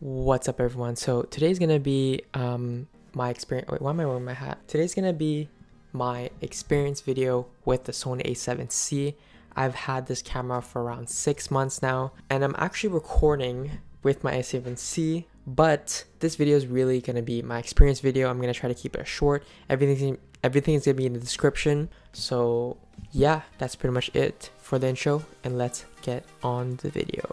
What's up, everyone? So today's gonna be um, my experience. Wait, why am I wearing my hat? Today's gonna be my experience video with the Sony a7C. I've had this camera for around six months now, and I'm actually recording with my a7C. But this video is really gonna be my experience video. I'm gonna try to keep it short. Everything, everything is gonna be in the description. So yeah, that's pretty much it for the intro, and let's get on the video.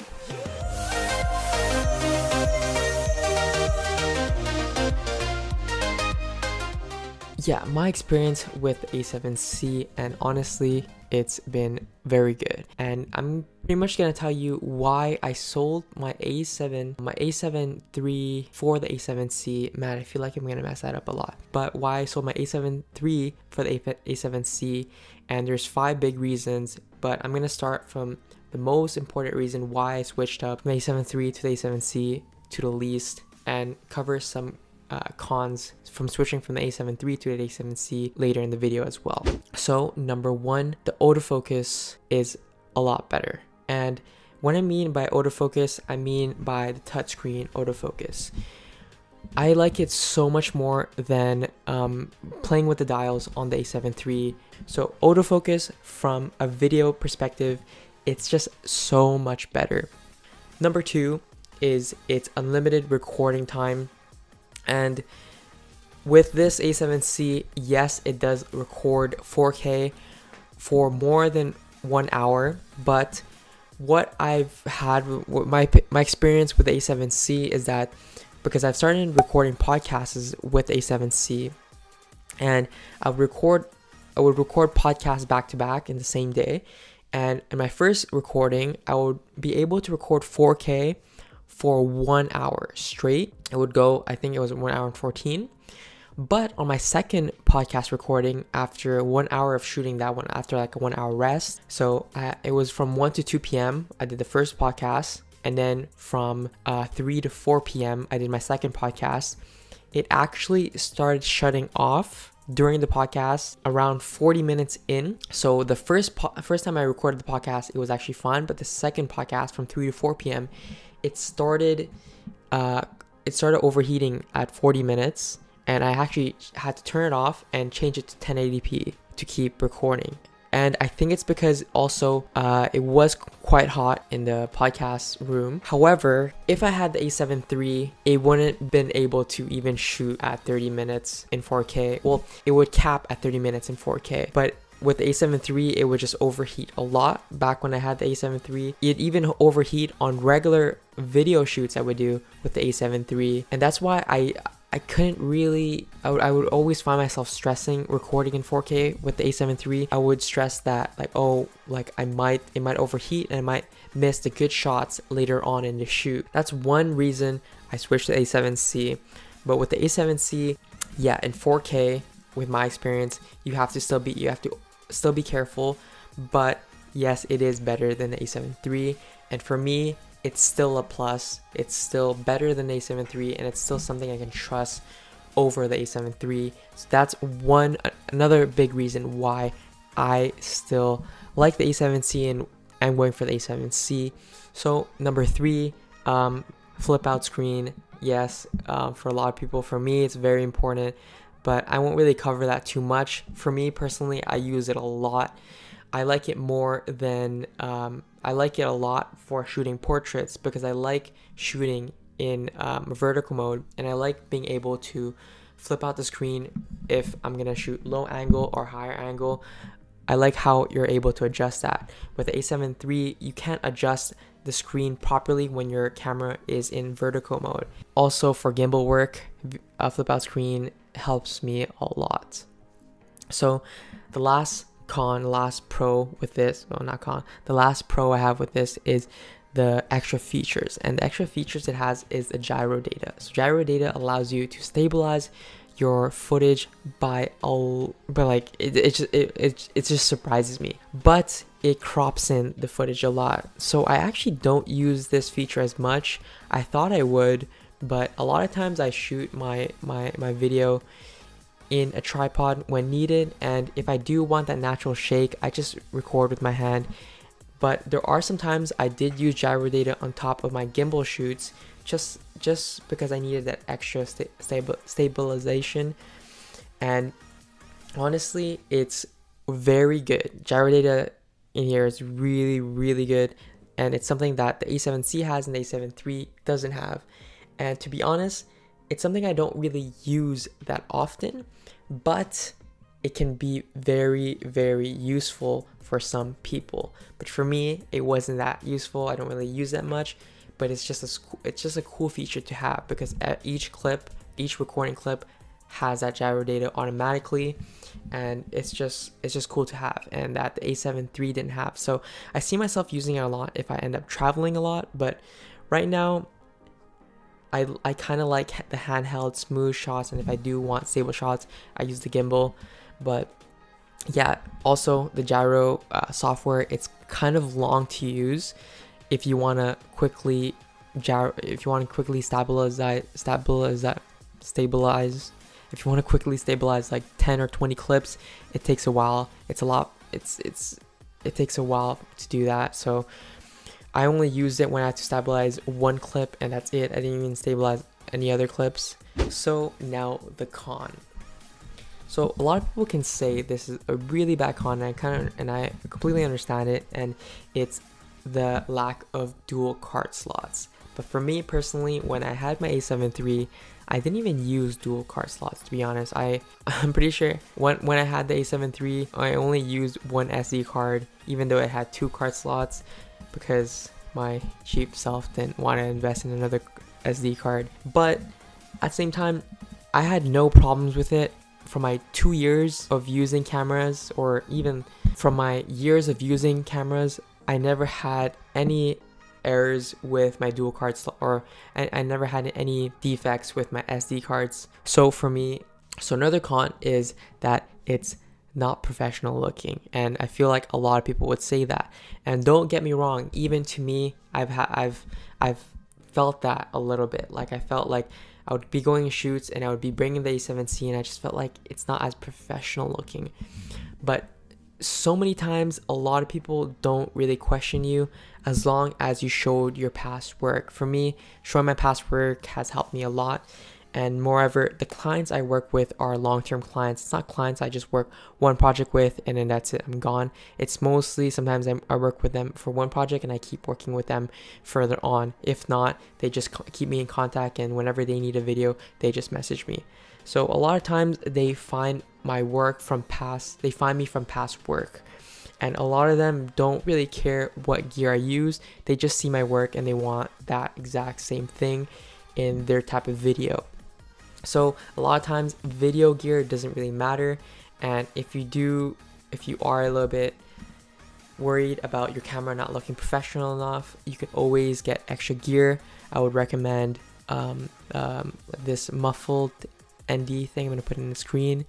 Yeah, my experience with A7C, and honestly, it's been very good. And I'm pretty much gonna tell you why I sold my A7, my A7 III for the A7C. Man, I feel like I'm gonna mess that up a lot. But why I sold my A7 III for the A7C, and there's five big reasons. But I'm gonna start from the most important reason why I switched up from A7 III to the A7C to the least, and cover some uh, cons from switching from the A7 III to the A7C later in the video as well. So number one, the autofocus is a lot better. And what I mean by autofocus, I mean by the touchscreen autofocus. I like it so much more than um, playing with the dials on the A7 III. So autofocus from a video perspective, it's just so much better. Number two is its unlimited recording time and with this A7C, yes, it does record 4K for more than one hour, but what I've had, my, my experience with the A7C is that because I've started recording podcasts with A7C and I would record I would record podcasts back to back in the same day. And in my first recording, I would be able to record 4K for one hour straight. It would go, I think it was one hour and 14. But on my second podcast recording, after one hour of shooting that one, after like a one hour rest, so I, it was from 1 to 2 p.m. I did the first podcast, and then from uh, 3 to 4 p.m., I did my second podcast. It actually started shutting off during the podcast around 40 minutes in. So the first po- first time I recorded the podcast, it was actually fun, but the second podcast from 3 to 4 p.m., it started uh, it started overheating at 40 minutes and I actually had to turn it off and change it to 1080p to keep recording. And I think it's because also uh, it was quite hot in the podcast room. However, if I had the A7 III, it wouldn't been able to even shoot at 30 minutes in 4K. Well, it would cap at 30 minutes in 4K. But with the A7 III, it would just overheat a lot. Back when I had the A7 III, it even overheat on regular video shoots I would do with the A7 III, and that's why I I couldn't really I would, I would always find myself stressing recording in 4K with the A7 III. I would stress that like oh like I might it might overheat and I might miss the good shots later on in the shoot. That's one reason I switched to A7C. But with the A7C, yeah, in 4K with my experience, you have to still be you have to still be careful, but yes, it is better than the A7 III. And for me, it's still a plus. It's still better than the A7 III, and it's still something I can trust over the A7 III. So that's one another big reason why I still like the A7C and I'm going for the A7C. So number three, um, flip out screen. Yes, um, for a lot of people. For me, it's very important but I won't really cover that too much. For me personally, I use it a lot. I like it more than um, I like it a lot for shooting portraits because I like shooting in um, vertical mode and I like being able to flip out the screen if I'm gonna shoot low angle or higher angle. I like how you're able to adjust that. With the A7 III, you can't adjust the screen properly when your camera is in vertical mode. Also for gimbal work, a flip out screen helps me a lot. So the last con, last pro with this, well not con, the last pro I have with this is the extra features. And the extra features it has is the gyro data. So gyro data allows you to stabilize your footage by all but like it, it just it, it, it just surprises me but it crops in the footage a lot so i actually don't use this feature as much i thought i would but a lot of times I shoot my, my, my video in a tripod when needed and if I do want that natural shake I just record with my hand but there are some times I did use gyro data on top of my gimbal shoots just just because I needed that extra sta- stabi- stabilization. And honestly, it's very good. Gyro data in here is really, really good. And it's something that the A7C has and the A7 III doesn't have. And to be honest, it's something I don't really use that often, but it can be very, very useful for some people. But for me, it wasn't that useful. I don't really use that much, but it's just a it's just a cool feature to have because each clip, each recording clip has that gyro data automatically and it's just it's just cool to have and that the A7 III didn't have. So I see myself using it a lot if I end up traveling a lot, but right now I, I kind of like the handheld smooth shots and if I do want stable shots I use the gimbal. But yeah also the gyro uh, software it's kind of long to use if you want to quickly gyro if you want to quickly stabilize stabilize stabilize if you want to quickly stabilize like 10 or 20 clips it takes a while. It's a lot it's it's it takes a while to do that. So I only used it when I had to stabilize one clip and that's it. I didn't even stabilize any other clips. So now the con. So a lot of people can say this is a really bad con and I kind of and I completely understand it and it's the lack of dual card slots. But for me personally, when I had my A7 III, I didn't even use dual card slots to be honest. I I'm pretty sure when when I had the A7 III, I only used one SD card even though it had two card slots because my cheap self didn't want to invest in another SD card. But at the same time, I had no problems with it for my two years of using cameras, or even from my years of using cameras, I never had any errors with my dual cards, or I, I never had any defects with my SD cards. So for me, so another con is that it's not professional looking. And i feel like a lot of people would say that. And don't get me wrong even to me i've had i've i've felt that a little bit. Like i felt like i would be going shoots and i would be bringing the a7c and i just felt like it's not as professional looking. But so many times a lot of people don't really question you as long as you showed your past work. For me showing my past work has helped me a lot and moreover, the clients I work with are long term clients. It's not clients I just work one project with and then that's it, I'm gone. It's mostly sometimes I'm, i work with them for one project and I keep working with them further on. If not, they just keep me in contact and whenever they need a video, they just message me. So a lot of times they find my work from past, they find me from past work. And a lot of them don't really care what gear I use. They just see my work and they want that exact same thing in their type of video. So a lot of times video gear doesn't really matter. And if you do if you are a little bit worried about your camera not looking professional enough you can always get extra gear. I would recommend um, um, this muffled ND thing I'm gonna put in the screen.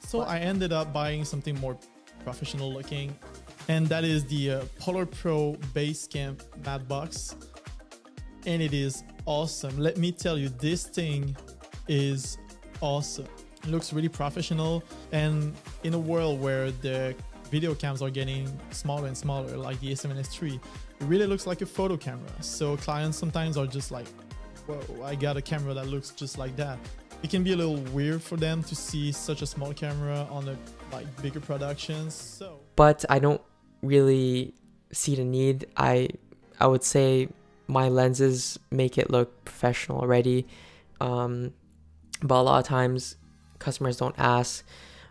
So I ended up buying something more professional looking and that is the uh, Polar Pro Basecamp matte box. And it is awesome. Let me tell you this thing is awesome. It looks really professional. And in a world where the video cams are getting smaller and smaller, like the A7S3, it really looks like a photo camera. So clients sometimes are just like, whoa, I got a camera that looks just like that. It can be a little weird for them to see such a small camera on a like bigger productions. So But I don't really see the need. I I would say my lenses make it look professional already. Um, but a lot of times customers don't ask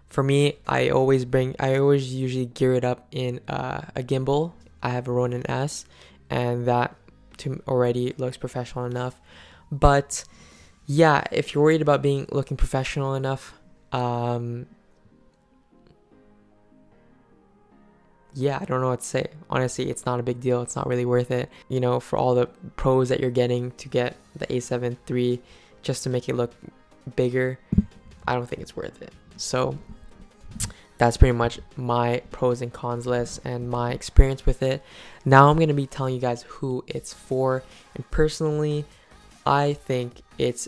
for me i always bring i always usually gear it up in uh, a gimbal i have a ronin s and that to already looks professional enough but yeah if you're worried about being looking professional enough um yeah, I don't know what to say. Honestly, it's not a big deal. It's not really worth it. You know, for all the pros that you're getting to get the A7 III just to make it look bigger, I don't think it's worth it. So that's pretty much my pros and cons list and my experience with it. Now I'm going to be telling you guys who it's for. And personally, I think it's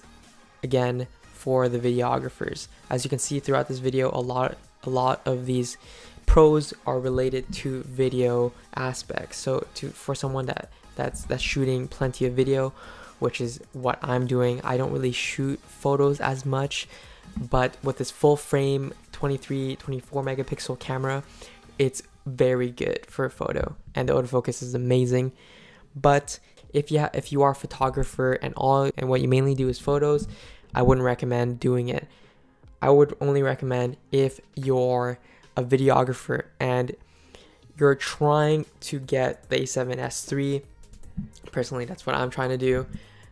again for the videographers. As you can see throughout this video, a lot a lot of these pros are related to video aspects. So to for someone that that's that's shooting plenty of video which is what I'm doing. I don't really shoot photos as much, but with this full frame 23, 24 megapixel camera, it's very good for a photo and the autofocus is amazing. But if you if you are a photographer and all and what you mainly do is photos, I wouldn't recommend doing it. I would only recommend if you're a videographer and you're trying to get the A7S III. Personally, that's what I'm trying to do,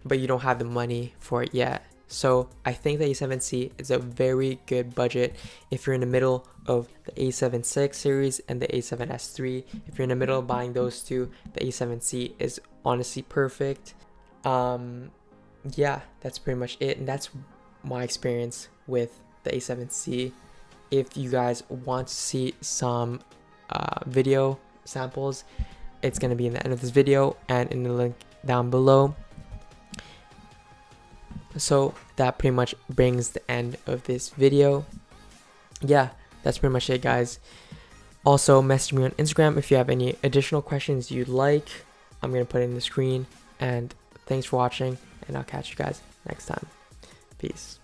but you don't have the money for it yet. So I think the A7C is a very good budget if you're in the middle of the A7 series and the A7S III. If you're in the middle of buying those two, the A7C is honestly perfect. Um, yeah, that's pretty much it, and that's my experience with the A7C. If you guys want to see some uh, video samples, it's gonna be in the end of this video and in the link down below. So that pretty much brings the end of this video. Yeah, that's pretty much it guys. Also message me on Instagram if you have any additional questions you'd like. I'm going to put it in the screen and thanks for watching and I'll catch you guys next time. Peace.